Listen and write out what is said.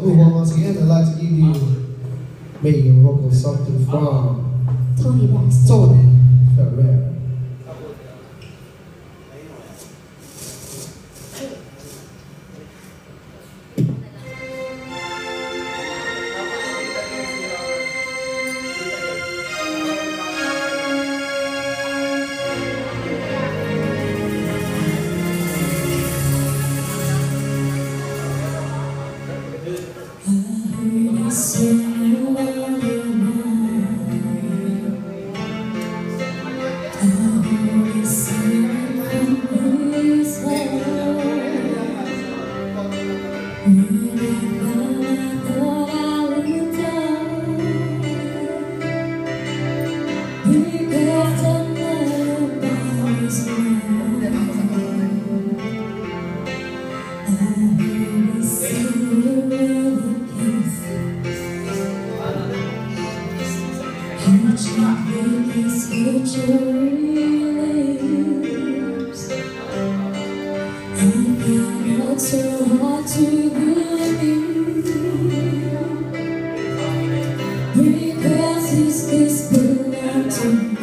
approval once again. I'd like to give you maybe a vocal something from Toni Braxton. Tony Ferrer. você. this future lives I cannot so hard to believe. Because it's this burnout